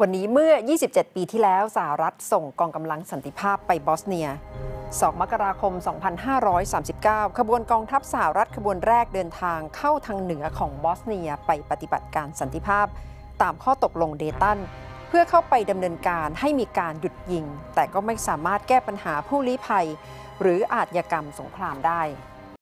วันนี้เมื่อ 27 ปีที่แล้วสหรัฐส่งกองกำลังสันติภาพไปบอสเนีย 2 มกราคม 2539 ขบวนกองทัพสหรัฐขบวนแรกเดินทางเข้าทางเหนือของบอสเนียไปปฏิบัติการสันติภาพ ตามข้อตกลงเดตัน เพื่อเข้าไปดำเนินการให้มีการหยุดยิง แต่ก็ไม่สามารถแก้ปัญหาผู้ลี้ภัย หรืออาชญากรรมสงครามได้